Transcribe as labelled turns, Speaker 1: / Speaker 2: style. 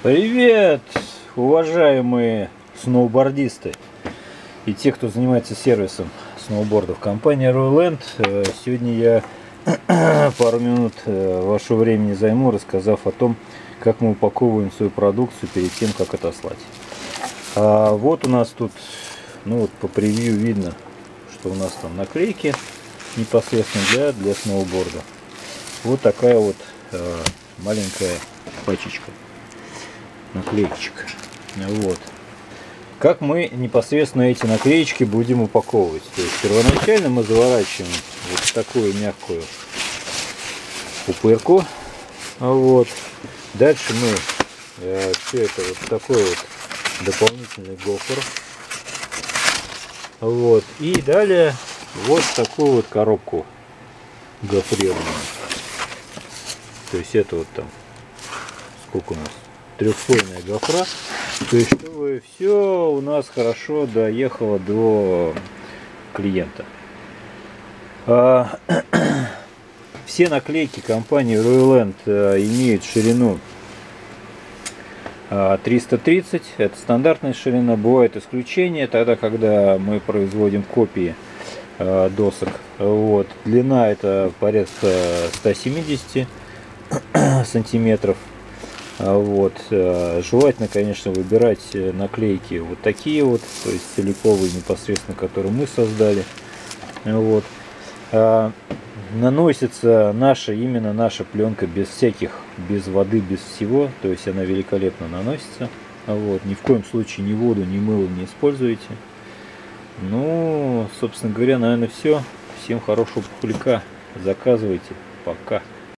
Speaker 1: Привет, уважаемые сноубордисты и те, кто занимается сервисом сноубордов. Компания Royal Land. Сегодня я пару минут э, вашего времени займу, рассказав о том, как мы упаковываем свою продукцию перед тем, как отослать. А вот у нас тут, ну вот по превью видно, что у нас там наклейки непосредственно для, для сноуборда. Вот такая вот э, маленькая пачечка наклеечек. Вот. Как мы непосредственно эти наклеечки будем упаковывать. То есть первоначально мы заворачиваем вот такую мягкую пупырку. Вот. Дальше мы э, все это вот такой вот дополнительный гофр. Вот. И далее вот такую вот коробку гофрированную. То есть это вот там сколько у нас трехслойная гофра. То есть, чтобы все у нас хорошо доехало до клиента. А, все наклейки компании Royal Land а, имеют ширину 330, а, это стандартная ширина, бывает исключение, тогда когда мы производим копии досок. Вот. Длина это порядка 170 сантиметров. А вот. Э, желательно, конечно, выбирать э, наклейки вот такие вот, то есть целиковые непосредственно, которые мы создали. Вот. А наносится наша, именно наша пленка без всяких, без воды, без всего, то есть она великолепно наносится. Вот. Ни в коем случае ни воду, ни мыло не используйте. Ну, собственно говоря, наверное, все. Всем хорошего пухляка. Заказывайте. Пока.